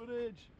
footage.